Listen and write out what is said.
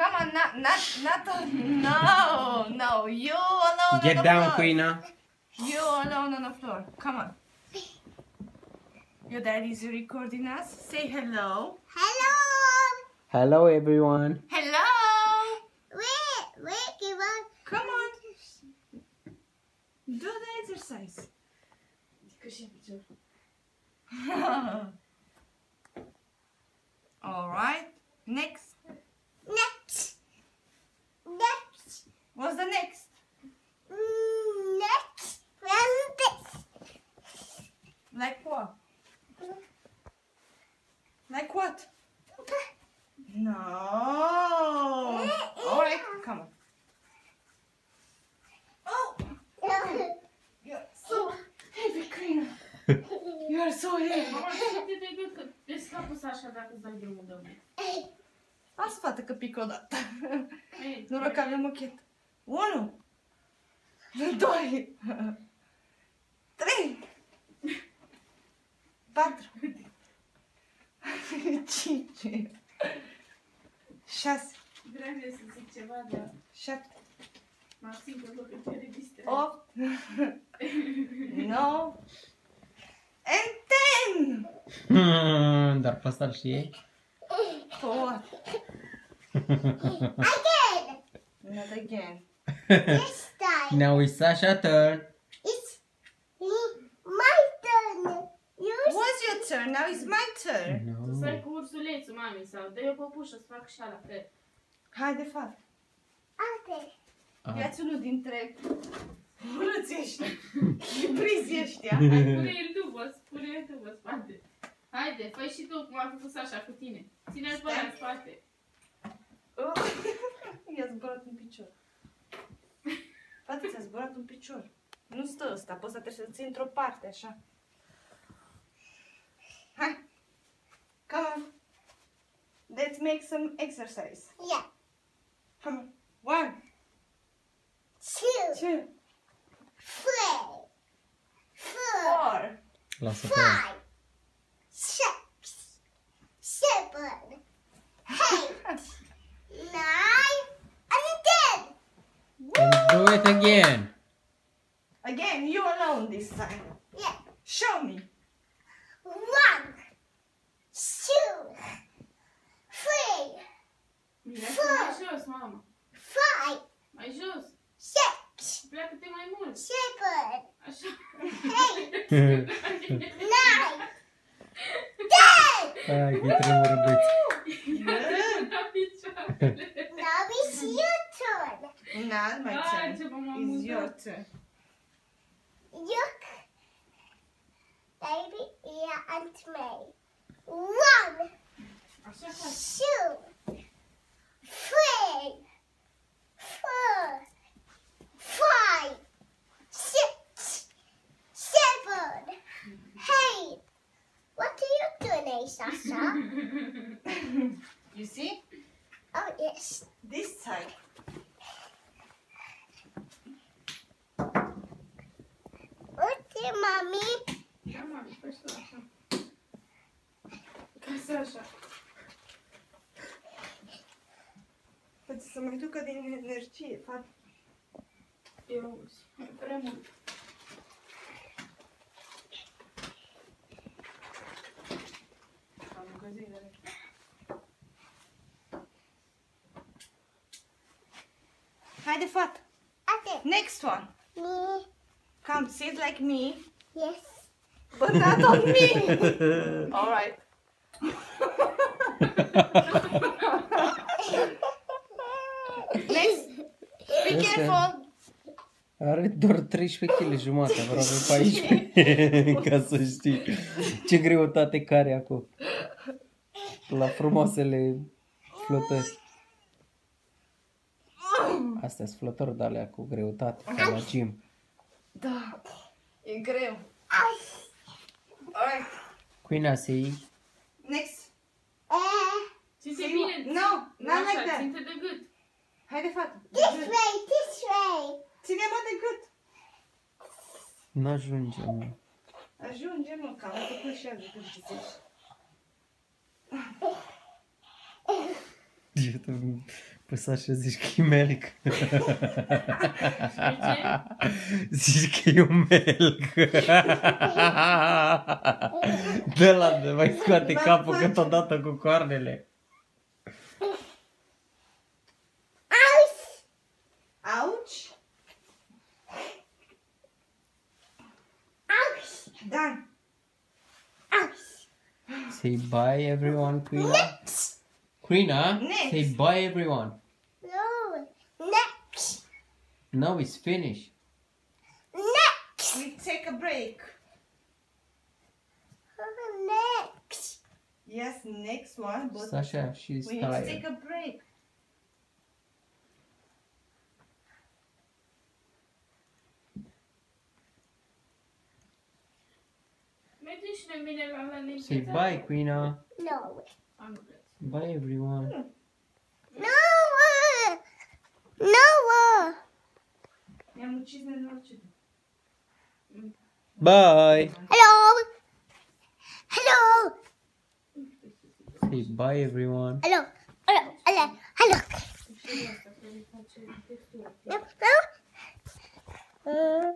Come on, not, not, not, no, no, you alone on Get the down, floor. Queena. You alone on the floor. Come on. Your daddy's recording us. Say hello. Hello. Hello, everyone. Hello. Wait, wait, give on. Come on. Do the exercise. All right. Next. Next. Next. What's the next? Mm, next. Round this. Like what? Like what? No. All right. Come on. Oh, you're so heavy, Karina. You're so heavy. Mama, știi de gând că desca pus așa dacă îți dai drumul de unde. Lasă fată că pic o dată. Ei, Noroc că avem ochet. Unu. Doi. Trei. Patru. Cinci. Șase. Vreau să zic ceva, dar Șapte. simt că te registre. Opt. Nouă. And ten. Hmm, Dar pe asta îl știe. Four. Again. Not again. This time. Now it's Sasha turn. It's me, my turn. You What's your turn? Now it's my turn. Tu stai No. cu ursulețul, mami, sau dă-i o păpușă să fac și ala pe... Haide, fată. Okay. Ah. Ia-ți unul dintre urâții ăștia. Ibrizi ăștia. Hai, spune-i după, spune-i după spate. Haide, fă și tu cum a făcut așa cu tine. Ține-l pe ăla în spate. I-a zburat un picior. Fată, ți-a zburat un picior. Nu stă ăsta, poți să trebuie să ții într-o parte, așa. Hai. Come on. Let's make some exercise. Yeah. Come on. One, Two, two, three, four, four, Lasă pe ea. five, Again, you alone this time. Yeah. Show me. One, two, three, Mireasa, mai jos, mamă. five, Mai jos. six, Pleacă-te mai mult. seven, Așa. eight, nine, ten. Hai, că tremură băieți. La picioarele. Now it's your turn. Not my Ah, turn. ce m-am It's amuzat. your turn. Look, baby, yeah, and me. One, two, three, four, five, six, seven, eight. What are you doing, Sasha? You see? oh, yes. This side. Okay, mommy. Da, mami, faci tu așa. Ca să așa. Poate să mai ducă din energie, fată. Eu, prea mult. Am încălzire. Haide, fată. Okay. Next one. Me. Come, sit like me, Yes. but not on me. All right. Next. Be Yes, careful. Are doar 13 kg jumate, aproape 14, ca să știi ce greutate care acolo. La frumoasele flotări. Astea sunt flotări de alea cu greutate, ca la gym. Da, In creme. Alright. Queen see. Next. Eh. Ținte See é bine. what- No, not like that. ținte de. Haide, fată. This way, this way. Ține mă de gât. Nu ajunge, mă. Ajunge, mă, că am făcut și azi când te Passaste a zisquimérico. zisquimérico. Da ladă, mai scoate capul câteodată cu coarnele. Auci? Auci! Da. Auci! Say bye everyone, Pila. Quina, Next. say bye everyone. No. Next. Now it's finished. Next. We take a break. Oh, next. Yes, next one, but Sasha, she's we need to take a break. Mergem și noi mine la la nești. Say bye, Quina. No. Am lucrat. Bye everyone. No. No. I-am ucis nenorocit. Bye. Hello. Hello. Say bye everyone. Hello. Hello. Hello. Hello. Și asta trebuie face textura. No. No. Uh,